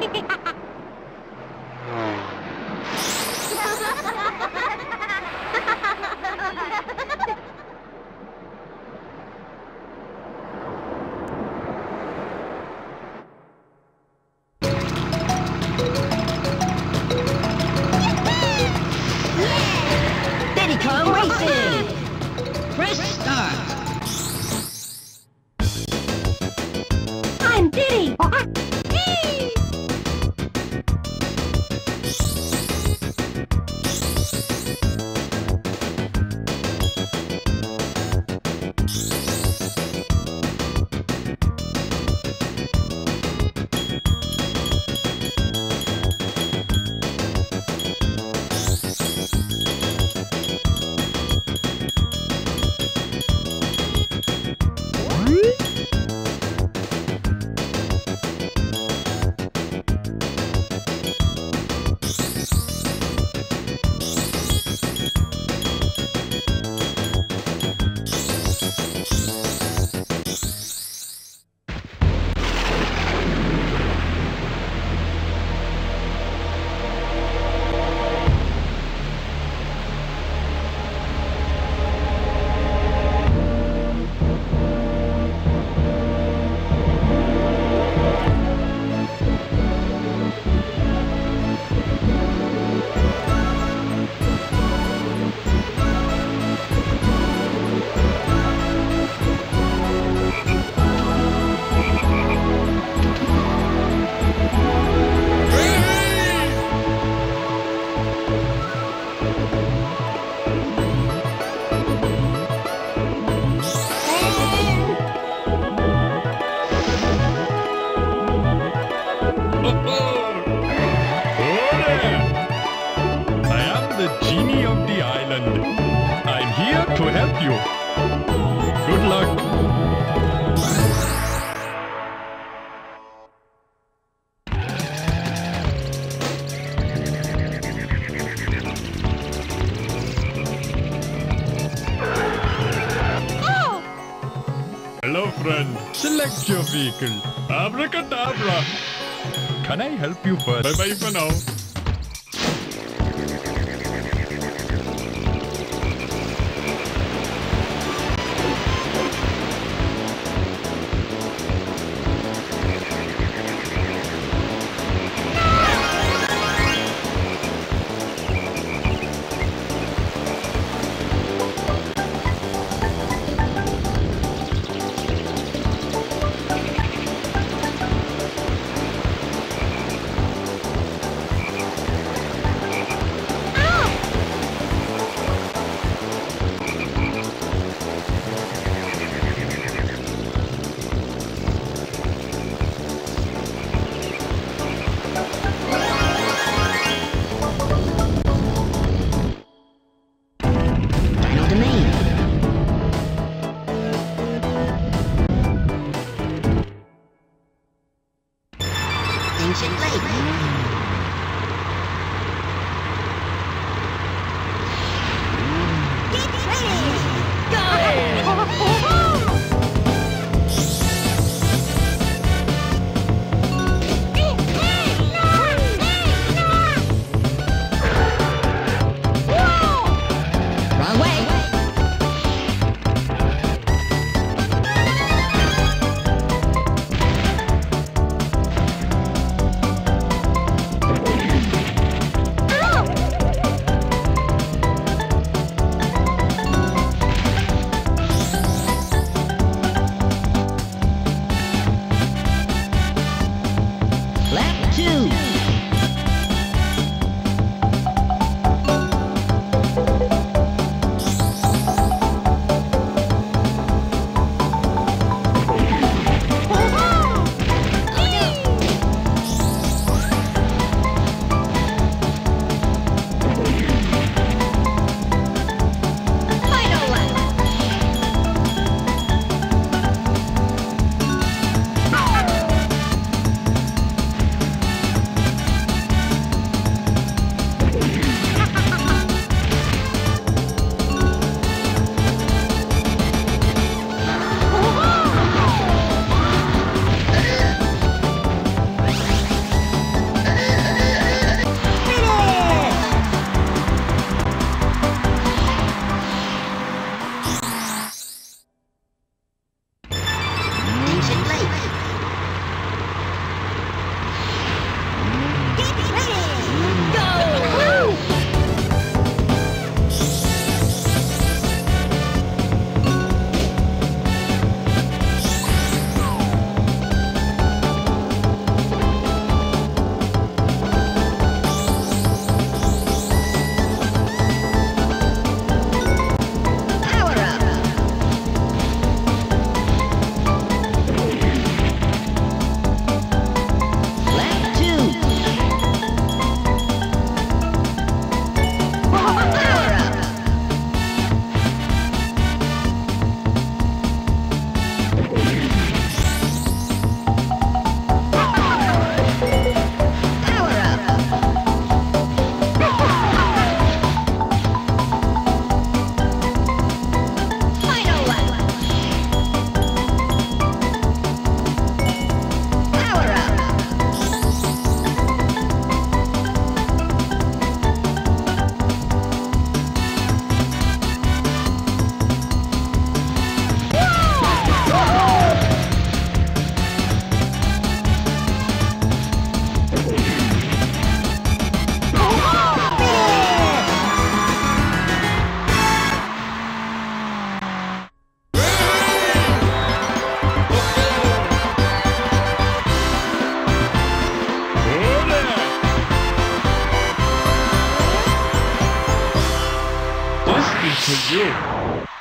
Ha ha ha! I am the genie of the island. I'm here to help you. Good luck. Oh! Hello, friend. Select your vehicle. Abracadabra. Can I help you first? Bye-bye for now. listening to you.